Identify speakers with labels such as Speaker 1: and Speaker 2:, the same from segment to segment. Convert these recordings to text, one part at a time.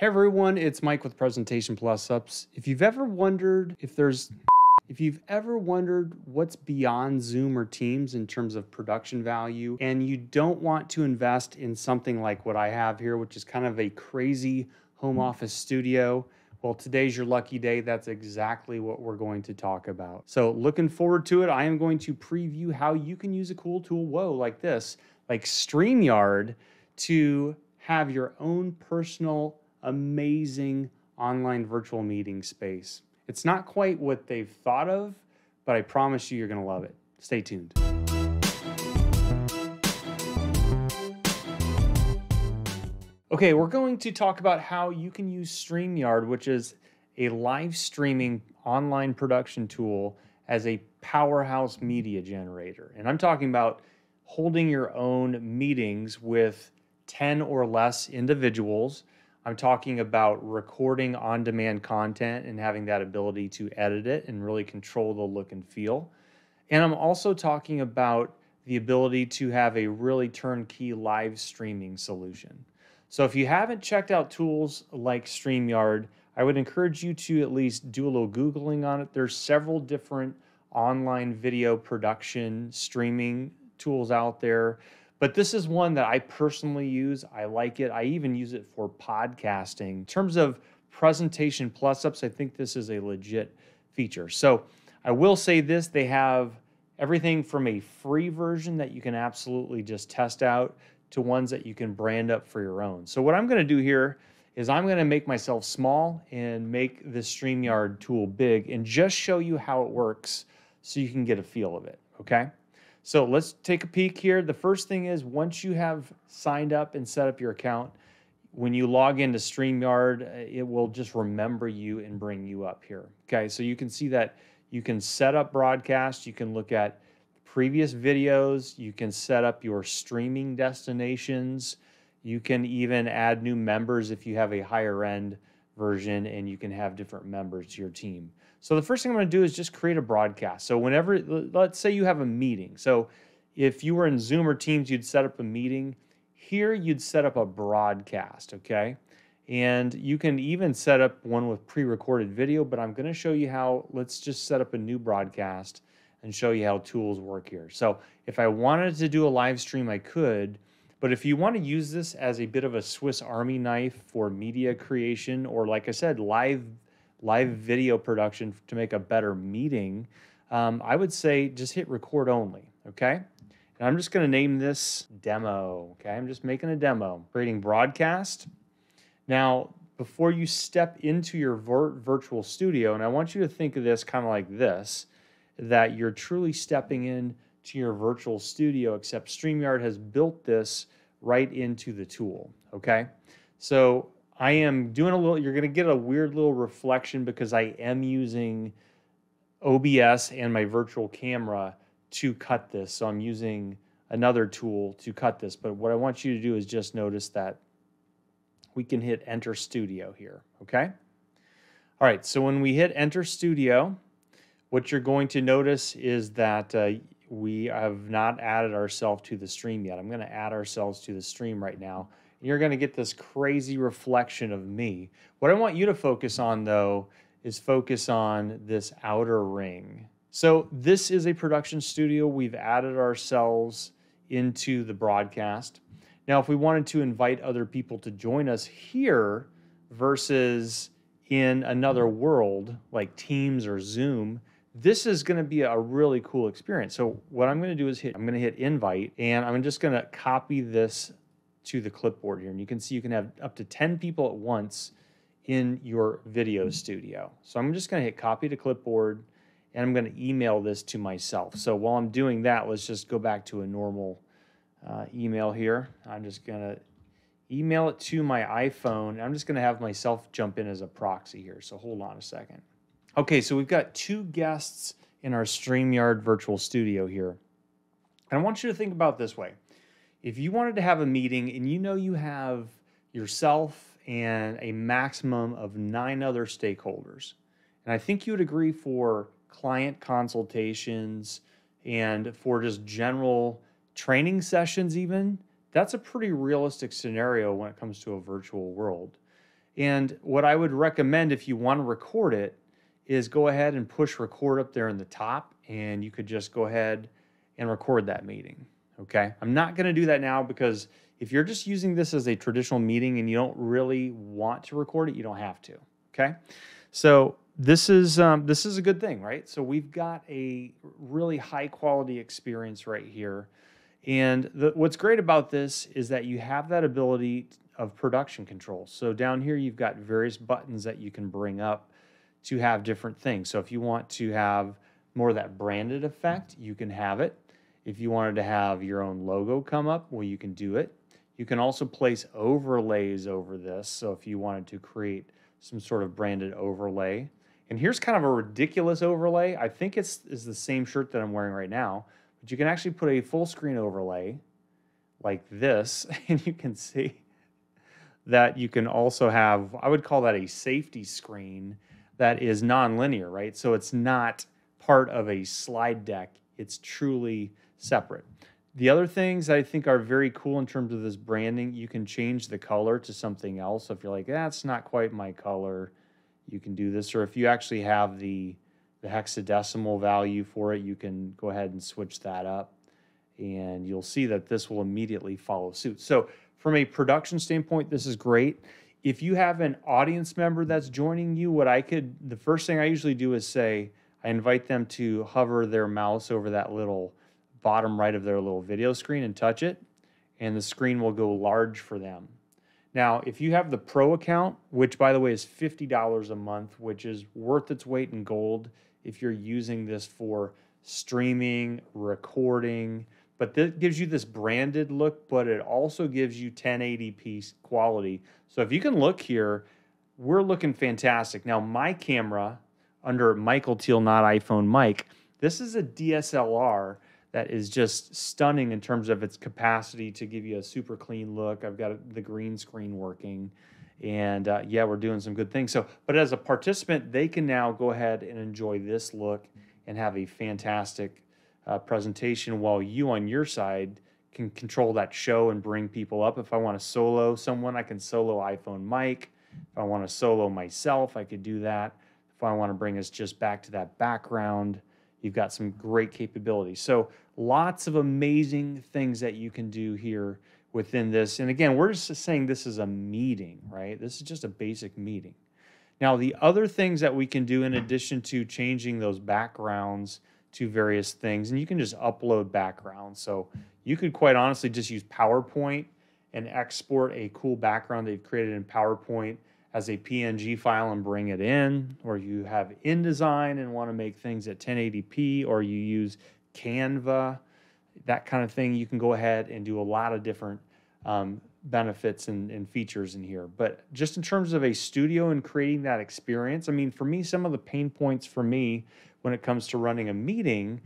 Speaker 1: Hey everyone, it's Mike with Presentation Plus Ups. If you've ever wondered if there's if you've ever wondered what's beyond Zoom or Teams in terms of production value, and you don't want to invest in something like what I have here, which is kind of a crazy home hmm. office studio, well, today's your lucky day. That's exactly what we're going to talk about. So, looking forward to it. I am going to preview how you can use a cool tool, whoa, like this, like StreamYard, to have your own personal, amazing online virtual meeting space. It's not quite what they've thought of, but I promise you, you're going to love it. Stay tuned. Okay, we're going to talk about how you can use StreamYard, which is a live streaming online production tool, as a powerhouse media generator. And I'm talking about holding your own meetings with 10 or less individuals. I'm talking about recording on demand content and having that ability to edit it and really control the look and feel. And I'm also talking about the ability to have a really turnkey live streaming solution. So if you haven't checked out tools like StreamYard, I would encourage you to at least do a little Googling on it. There's several different online video production streaming tools out there, but this is one that I personally use. I like it. I even use it for podcasting. In terms of presentation plus ups, I think this is a legit feature. So I will say this they have everything from a free version that you can absolutely just test out to ones that you can brand up for your own. So what I'm going to do here is I'm going to make myself small and make the StreamYard tool big and just show you how it works so you can get a feel of it, okay? So let's take a peek here. The first thing is once you have signed up and set up your account, when you log into StreamYard, uh, it will just remember you and bring you up here. Okay, so you can see that you can set up broadcast, you can look at previous videos. You can set up your streaming destinations. You can even add new members if you have a higher end version and you can have different members to your team. So the first thing I'm going to do is just create a broadcast. So whenever let's say you have a meeting. So if you were in Zoom or Teams, you'd set up a meeting. Here you'd set up a broadcast, okay? And you can even set up one with pre-recorded video, but I'm going to show you how let's just set up a new broadcast and show you how tools work here. So if I wanted to do a live stream, I could, but if you want to use this as a bit of a Swiss Army knife for media creation, or like I said, live live video production to make a better meeting, um, I would say just hit record only, okay? And I'm just going to name this demo, okay? I'm just making a demo, creating broadcast. Now, before you step into your vir virtual studio, and I want you to think of this kind of like this, that you're truly stepping in to your virtual studio, except StreamYard has built this right into the tool. Okay. So I am doing a little, you're going to get a weird little reflection because I am using OBS and my virtual camera to cut this. So I'm using another tool to cut this. But what I want you to do is just notice that we can hit enter studio here. Okay. All right. So when we hit enter studio, what you're going to notice is that uh, we have not added ourselves to the stream yet. I'm going to add ourselves to the stream right now. You're going to get this crazy reflection of me. What I want you to focus on, though, is focus on this outer ring. So this is a production studio. We've added ourselves into the broadcast. Now, if we wanted to invite other people to join us here versus in another world like Teams or Zoom, this is going to be a really cool experience. So what I'm going to do is hit, I'm going to hit invite and I'm just going to copy this to the clipboard here. And you can see you can have up to 10 people at once in your video studio. So I'm just going to hit copy to clipboard and I'm going to email this to myself. So while I'm doing that, let's just go back to a normal uh, email here. I'm just going to email it to my iPhone. I'm just going to have myself jump in as a proxy here. So hold on a second. Okay, so we've got two guests in our StreamYard virtual studio here. And I want you to think about this way. If you wanted to have a meeting and you know you have yourself and a maximum of nine other stakeholders, and I think you would agree for client consultations and for just general training sessions, even, that's a pretty realistic scenario when it comes to a virtual world. And what I would recommend if you want to record it is go ahead and push record up there in the top, and you could just go ahead and record that meeting. Okay. I'm not going to do that now because if you're just using this as a traditional meeting and you don't really want to record it, you don't have to. Okay. So this is um, this is a good thing, right? So we've got a really high quality experience right here. And the, what's great about this is that you have that ability of production control. So down here, you've got various buttons that you can bring up to have different things. So if you want to have more of that branded effect, you can have it. If you wanted to have your own logo come up, well, you can do it. You can also place overlays over this. So if you wanted to create some sort of branded overlay, and here's kind of a ridiculous overlay. I think it's is the same shirt that I'm wearing right now, but you can actually put a full screen overlay like this, and you can see that you can also have, I would call that a safety screen that is non-linear, right? So it's not part of a slide deck. It's truly separate. The other things I think are very cool in terms of this branding, you can change the color to something else. So if you're like, that's not quite my color, you can do this. Or if you actually have the, the hexadecimal value for it, you can go ahead and switch that up. And you'll see that this will immediately follow suit. So from a production standpoint, this is great. If you have an audience member that's joining you, what I could, the first thing I usually do is say, I invite them to hover their mouse over that little bottom right of their little video screen and touch it, and the screen will go large for them. Now, if you have the pro account, which by the way is $50 a month, which is worth its weight in gold if you're using this for streaming, recording, but this gives you this branded look, but it also gives you 1080p quality. So if you can look here, we're looking fantastic. Now, my camera under Michael Thiel, not iPhone Mike, this is a DSLR that is just stunning in terms of its capacity to give you a super clean look. I've got the green screen working. And uh, yeah, we're doing some good things. So, but as a participant, they can now go ahead and enjoy this look and have a fantastic uh, presentation while you on your side can control that show and bring people up. If I want to solo someone, I can solo iPhone Mike. If I want to solo myself, I could do that. If I want to bring us just back to that background, you've got some great capabilities. So lots of amazing things that you can do here within this. And again, we're just saying this is a meeting, right? This is just a basic meeting. Now, the other things that we can do in addition to changing those backgrounds to various things, and you can just upload backgrounds. So you could quite honestly just use PowerPoint and export a cool background they've created in PowerPoint as a PNG file and bring it in, or you have InDesign and want to make things at 1080p, or you use Canva, that kind of thing. You can go ahead and do a lot of different um, benefits and, and features in here. But just in terms of a studio and creating that experience, I mean, for me, some of the pain points for me when it comes to running a meeting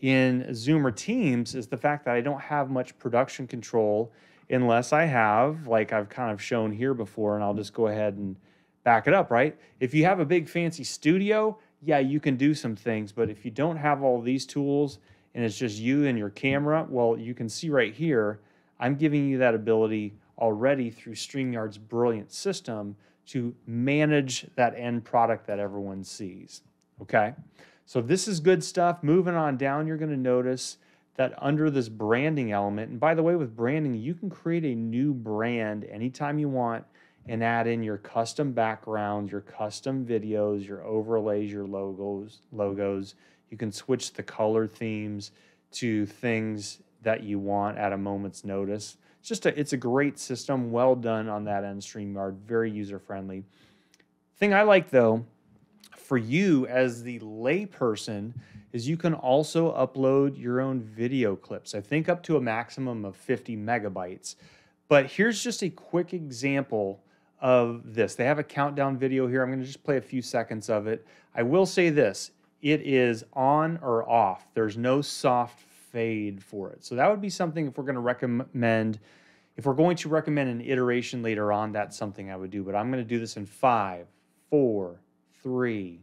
Speaker 1: in Zoom or Teams is the fact that I don't have much production control unless I have, like I've kind of shown here before, and I'll just go ahead and back it up, right? If you have a big fancy studio, yeah, you can do some things, but if you don't have all these tools and it's just you and your camera, well, you can see right here, I'm giving you that ability already through StreamYard's brilliant system to manage that end product that everyone sees. Okay? So this is good stuff. Moving on down, you're going to notice that under this branding element, and by the way, with branding, you can create a new brand anytime you want and add in your custom backgrounds, your custom videos, your overlays, your logos, logos. You can switch the color themes to things that you want at a moment's notice. It's just a, it's a great system, well done on that end StreamYard, very user friendly. Thing I like though, for you as the layperson, is you can also upload your own video clips. I think up to a maximum of 50 megabytes. But here's just a quick example of this. They have a countdown video here. I'm going to just play a few seconds of it. I will say this it is on or off. There's no soft fade for it. So that would be something if we're going to recommend, if we're going to recommend an iteration later on, that's something I would do. But I'm going to do this in five, four, three.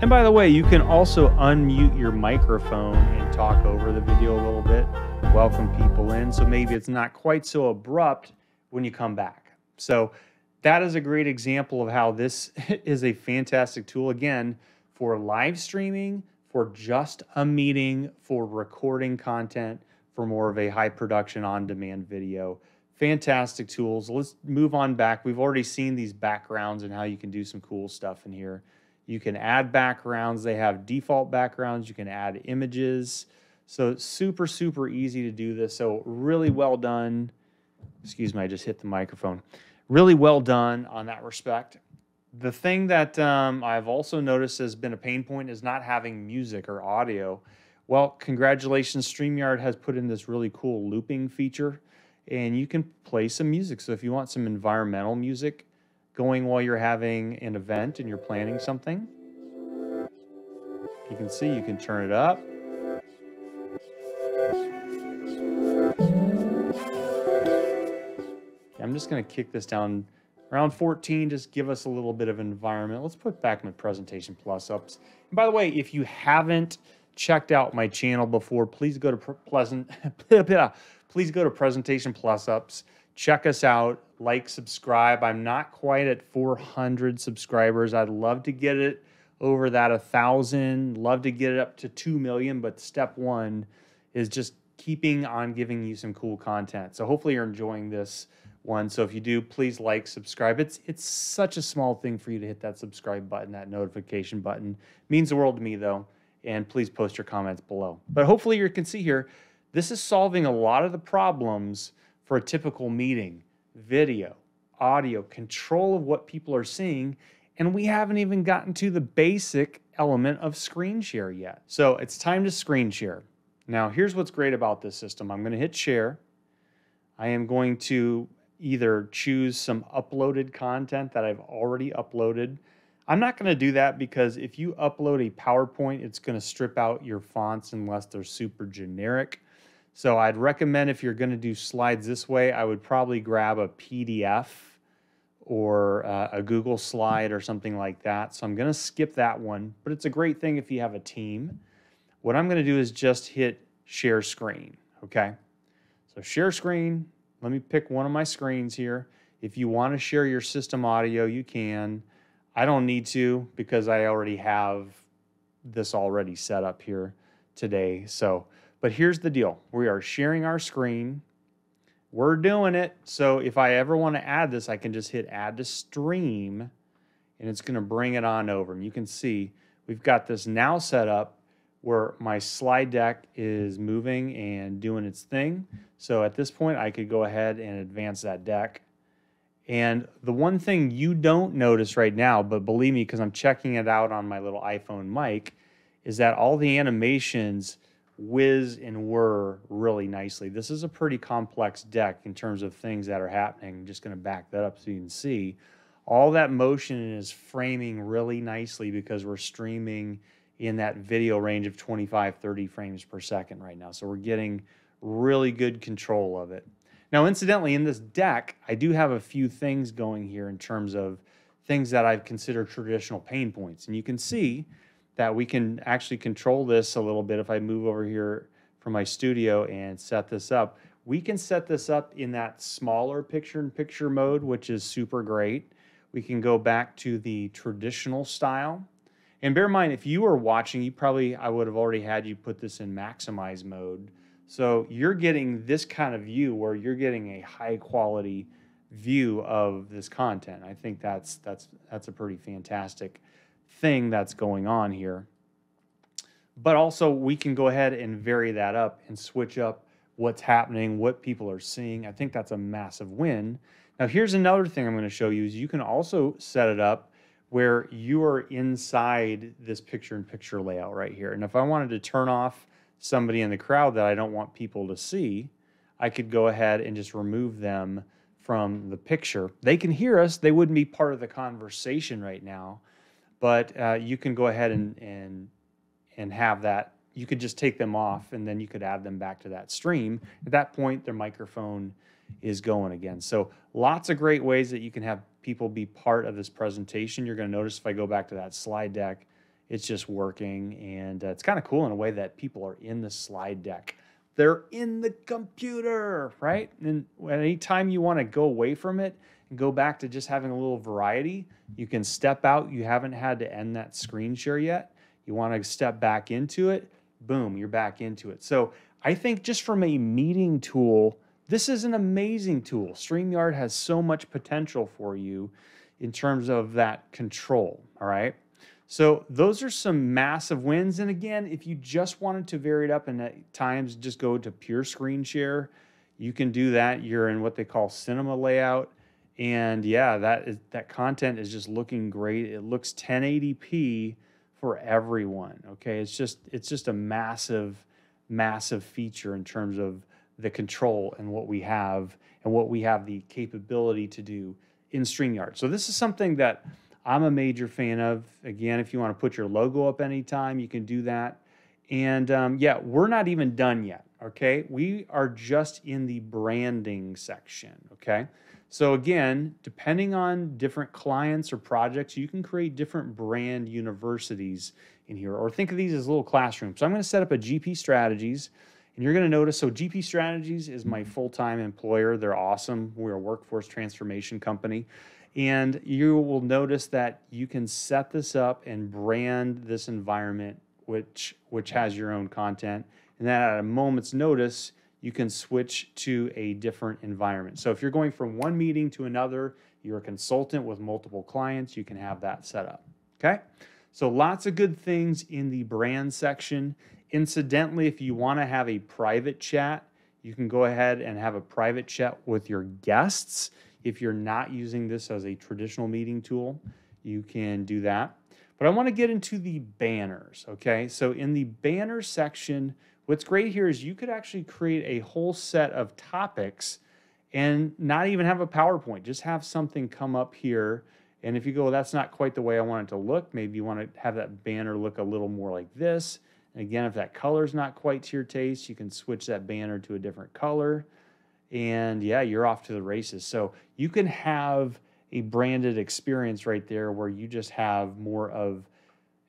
Speaker 1: And by the way, you can also unmute your microphone and talk over the video a little bit welcome people in. So maybe it's not quite so abrupt when you come back. So that is a great example of how this is a fantastic tool again for live streaming, for just a meeting, for recording content, for more of a high production on demand video. Fantastic tools. Let's move on back. We've already seen these backgrounds and how you can do some cool stuff in here. You can add backgrounds. They have default backgrounds. You can add images. So super, super easy to do this. So really well done. Excuse me, I just hit the microphone. Really well done on that respect. The thing that um, I've also noticed has been a pain point is not having music or audio. Well, congratulations, StreamYard has put in this really cool looping feature and you can play some music. So if you want some environmental music going while you're having an event and you're planning something, you can see you can turn it up. I'm just going to kick this down around 14, just give us a little bit of environment. Let's put back my presentation plus ups. And by the way, if you haven't checked out my channel before, please go to Pleasant, please go to Presentation Plus Ups. Check us out, like, subscribe. I'm not quite at 400 subscribers. I'd love to get it over that thousand, love to get it up to 2 million, but step one is just keeping on giving you some cool content. So hopefully you're enjoying this one. So if you do, please like, subscribe. It's it's such a small thing for you to hit that subscribe button, that notification button. Means the world to me though. And please post your comments below. But hopefully you can see here, this is solving a lot of the problems for a typical meeting, video, audio, control of what people are seeing. And we haven't even gotten to the basic element of screen share yet. So it's time to screen share. Now, here's what's great about this system. I'm going to hit share. I am going to either choose some uploaded content that I've already uploaded. I'm not going to do that because if you upload a PowerPoint, it's going to strip out your fonts unless they're super generic. So I'd recommend if you're going to do slides this way, I would probably grab a PDF or uh, a Google slide or something like that. So I'm going to skip that one, but it's a great thing if you have a team. What I'm going to do is just hit share screen, okay? So share screen, let me pick one of my screens here. If you want to share your system audio, you can. I don't need to because I already have this already set up here today. So, but here's the deal. We are sharing our screen. We're doing it. So if I ever want to add this, I can just hit add to stream and it's going to bring it on over. And you can see we've got this now set up where my slide deck is moving and doing its thing. So at this point, I could go ahead and advance that deck. And the one thing you don't notice right now, but believe me, because I'm checking it out on my little iPhone Mike, is that all the animations whiz and whir really nicely. This is a pretty complex deck in terms of things that are happening. I'm just going to back that up so you can see. All that motion is framing really nicely because we're streaming in that video range of 25, 30 frames per second right now. So we're getting really good control of it. Now, incidentally, in this deck, I do have a few things going here in terms of things that I've considered traditional pain points. And you can see that we can actually control this a little bit. If I move over here from my studio and set this up, we can set this up in that smaller picture-in-picture -picture mode, which is super great. We can go back to the traditional style and bear in mind, if you were watching, you probably, I would have already had you put this in maximize mode. So you're getting this kind of view where you're getting a high quality view of this content. I think that's that's that's a pretty fantastic thing that's going on here. But also we can go ahead and vary that up and switch up what's happening, what people are seeing. I think that's a massive win. Now here's another thing I'm going to show you is you can also set it up where you are inside this picture in picture layout right here. And if I wanted to turn off somebody in the crowd that I don't want people to see, I could go ahead and just remove them from the picture. They can hear us, they wouldn't be part of the conversation right now, but uh, you can go ahead and, and, and have that. You could just take them off and then you could add them back to that stream. At that point, their microphone is going again. So lots of great ways that you can have people be part of this presentation. You're going to notice if I go back to that slide deck, it's just working. And uh, it's kind of cool in a way that people are in the slide deck they're in the computer, right? And anytime you want to go away from it go back to just having a little variety, you can step out. You haven't had to end that screen share yet. You want to step back into it, boom, you're back into it. So I think just from a meeting tool, this is an amazing tool. StreamYard has so much potential for you in terms of that control, all right? So those are some massive wins. And again, if you just wanted to vary it up and at times just go to pure screen share, you can do that. You're in what they call cinema layout. And yeah, that is that content is just looking great. It looks 1080p for everyone. Okay. It's just it's just a massive, massive feature in terms of the control and what we have and what we have the capability to do in StreamYard. So this is something that I'm a major fan of. Again, if you want to put your logo up anytime, you can do that. And um, yeah, we're not even done yet. Okay. We are just in the branding section. Okay. So again, depending on different clients or projects, you can create different brand universities in here, or think of these as little classrooms. So I'm going to set up a GP Strategies, and you're going to notice. So GP Strategies is my mm-hmm. full-time employer. They're awesome. We're a workforce transformation company. And you will notice that you can set this up and brand this environment, which, which has your own content. And then at a moment's notice, you can switch to a different environment. So if you're going from one meeting to another, you're a consultant with multiple clients, you can have that set up. Okay? So lots of good things in the brand section. Incidentally, if you want to have a private chat, you can go ahead and have a private chat with your guests if you're not using this as a traditional meeting tool, you can do that. But I want to get into the banners, okay? So in the banner section, what's great here is you could actually create a whole set of topics and not even have a PowerPoint, just have something come up here. And if you go, that's not quite the way I want it to look, maybe you want to have that banner look a little more like this. And again, if that color is not quite to your taste, you can switch that banner to a different color and yeah, you're off to the races. So you can have a branded experience right there where you just have more of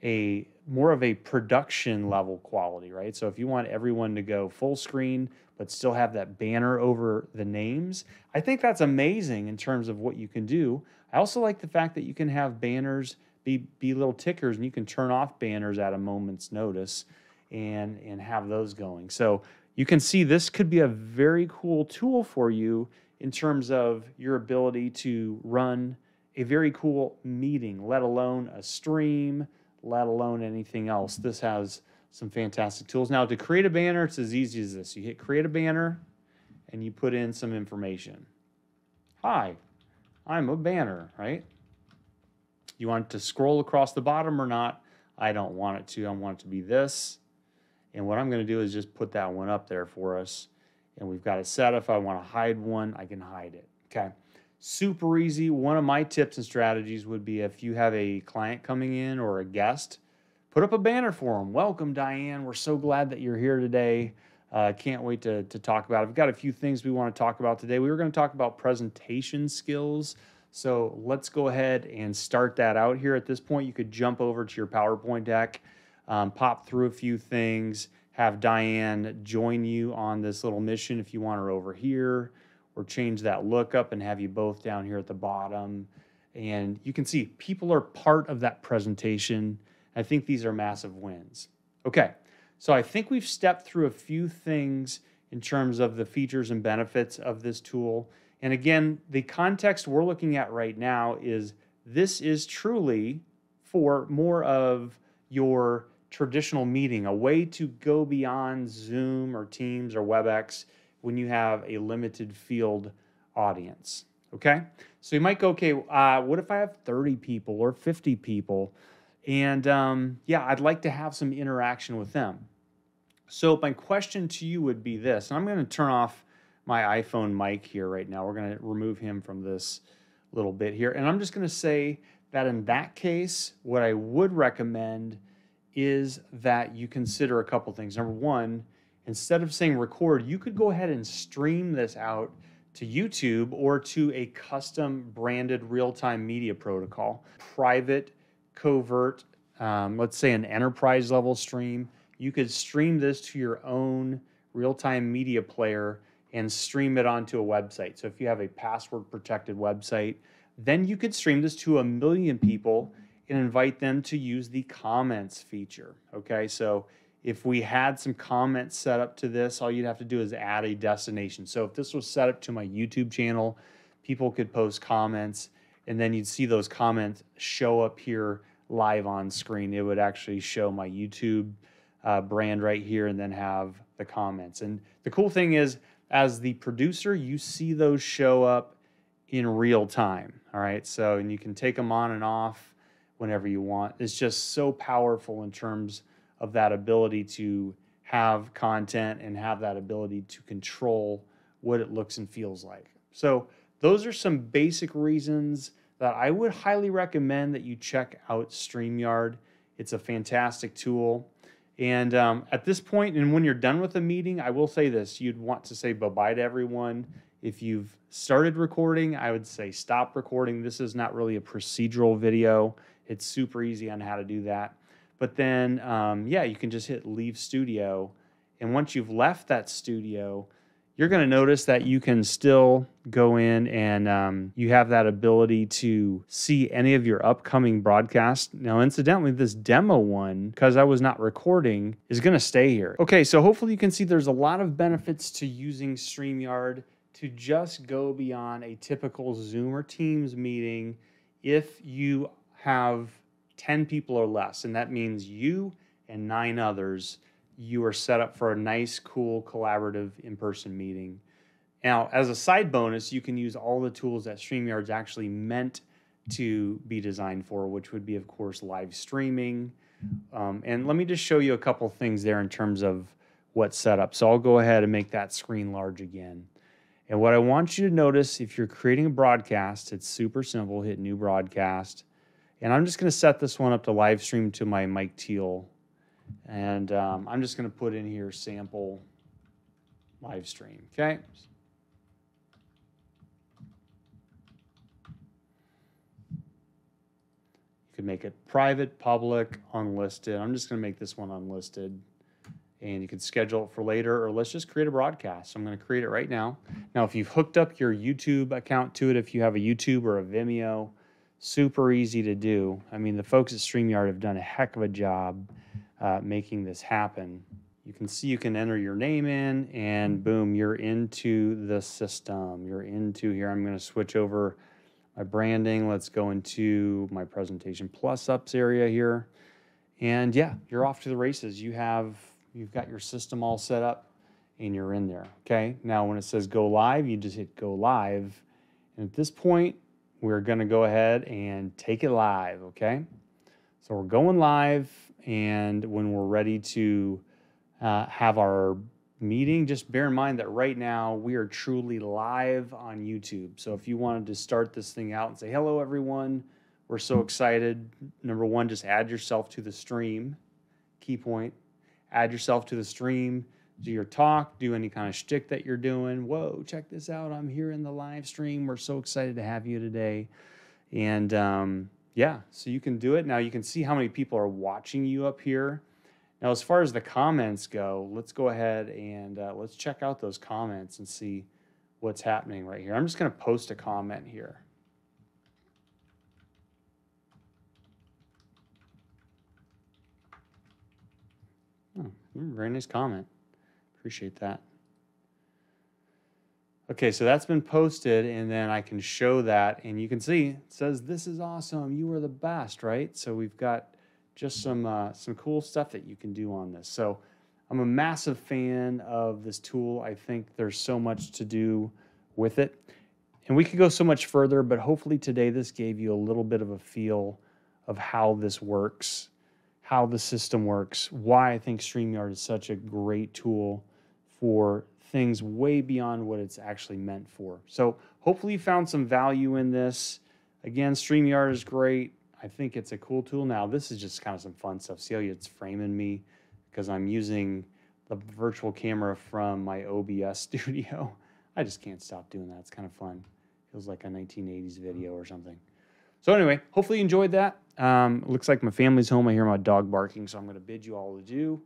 Speaker 1: a more of a production level quality, right? So if you want everyone to go full screen but still have that banner over the names, I think that's amazing in terms of what you can do. I also like the fact that you can have banners be be little tickers and you can turn off banners at a moment's notice and and have those going. So you can see this could be a very cool tool for you in terms of your ability to run a very cool meeting, let alone a stream, let alone anything else. This has some fantastic tools. Now, to create a banner, it's as easy as this. You hit create a banner and you put in some information. Hi, I'm a banner, right? You want it to scroll across the bottom or not? I don't want it to. I want it to be this. And what I'm going to do is just put that one up there for us. And we've got it set. If I want to hide one, I can hide it. Okay. Super easy. One of my tips and strategies would be if you have a client coming in or a guest, put up a banner for them. Welcome, Diane. We're so glad that you're here today. Uh, can't wait to, to talk about it. We've got a few things we want to talk about today. We were going to talk about presentation skills. So let's go ahead and start that out here. At this point, you could jump over to your PowerPoint deck um, pop through a few things, have Diane join you on this little mission if you want her over here, or change that look up and have you both down here at the bottom. And you can see people are part of that presentation. I think these are massive wins. Okay, so I think we've stepped through a few things in terms of the features and benefits of this tool. And again, the context we're looking at right now is this is truly for more of your traditional meeting, a way to go beyond Zoom or Teams or WebEx when you have a limited field audience. Okay? So you might go, okay, uh, what if I have 30 people or 50 people? And um, yeah, I'd like to have some interaction with them. So my question to you would be this, and I'm going to turn off my iPhone Mike here right now. We're going to remove him from this little bit here. And I'm just going to say that in that case, what I would recommend is that you consider a couple things. Number one, instead of saying record, you could go ahead and stream this out to YouTube or to a custom branded real time media protocol, private, covert, um, let's say an enterprise level stream. You could stream this to your own real time media player and stream it onto a website. So if you have a password protected website, then you could stream this to a million people and invite them to use the comments feature. Okay, so if we had some comments set up to this, all you'd have to do is add a destination. So if this was set up to my YouTube channel, people could post comments and then you'd see those comments show up here live on screen. It would actually show my YouTube uh, brand right here and then have the comments. And the cool thing is, as the producer, you see those show up in real time. All right. So, and you can take them on and off whenever you want. It's just so powerful in terms of that ability to have content and have that ability to control what it looks and feels like. So, those are some basic reasons that I would highly recommend that you check out StreamYard. It's a fantastic tool. And um, at this point, and when you're done with the meeting, I will say this you'd want to say bye bye to everyone. If you've started recording, I would say stop recording. This is not really a procedural video, it's super easy on how to do that. But then, um, yeah, you can just hit leave studio. And once you've left that studio, you're going to notice that you can still go in and um, you have that ability to see any of your upcoming broadcasts. Now, incidentally, this demo one, because I was not recording, is going to stay here. Okay, so hopefully you can see there's a lot of benefits to using StreamYard to just go beyond a typical Zoom or Teams meeting if you have 10 people or less. And that means you and nine others you are set up for a nice, cool, collaborative in person meeting. Now, as a side bonus, you can use all the tools that StreamYard's actually meant to be designed for, which would be, of course, live streaming. Um, and let me just show you a couple things there in terms of what's set up. So I'll go ahead and make that screen large again. And what I want you to notice if you're creating a broadcast, it's super simple. Hit new broadcast. And I'm just going to set this one up to live stream to my Mike Thiel and um, I'm just going to put in here sample live stream. Okay. You could make it private, public, unlisted. I'm just going to make this one unlisted. And you can schedule it for later, or let's just create a broadcast. So I'm going to create it right now. Now, if you've hooked up your YouTube account to it, if you have a YouTube or a Vimeo, super easy to do. I mean, the folks at StreamYard have done a heck of a job uh, making this happen. You can see you can enter your name in and boom, you're into the system. You're into here. I'm going to switch over my branding. Let's go into my presentation plus ups area here. And yeah, you're off to the races. You have, you've got your system all set up and you're in there. Okay. Now, when it says go live, you just hit go live. And at this point, we're going to go ahead and take it live. Okay. So we're going live and when we're ready to uh, have our meeting, just bear in mind that right now we are truly live on YouTube. So if you wanted to start this thing out and say, hello, everyone, we're so excited. Number one, just add yourself to the stream. Key point add yourself to the stream, do your talk, do any kind of shtick that you're doing. Whoa, check this out. I'm here in the live stream. We're so excited to have you today. And, um, yeah, so you can do it. Now you can see how many people are watching you up here. Now, as far as the comments go, let's go ahead and uh, let's check out those comments and see what's happening right here. I'm just going to post a comment here. Oh, very nice comment. Appreciate that. Okay, so that's been posted, and then I can show that, and you can see it says, "This is awesome. You are the best." Right? So we've got just some uh, some cool stuff that you can do on this. So I'm a massive fan of this tool. I think there's so much to do with it, and we could go so much further. But hopefully today this gave you a little bit of a feel of how this works, how the system works, why I think StreamYard is such a great tool for things way beyond what it's actually meant for. So hopefully you found some value in this. Again, StreamYard is great. I think it's a cool tool. Now, this is just kind of some fun stuff. See how it's framing me? Because I'm using the virtual camera from my OBS studio. I just can't stop doing that. It's kind of fun. Feels like a 1980s video or something. So anyway, hopefully you enjoyed that. Um, looks like my family's home. I hear my dog barking, so I'm going to bid you all adieu.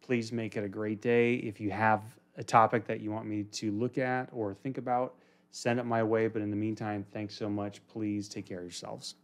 Speaker 1: Please make it a great day. If you have a topic that you want me to look at or think about, send it my way. But in the meantime, thanks so much. Please take care of yourselves.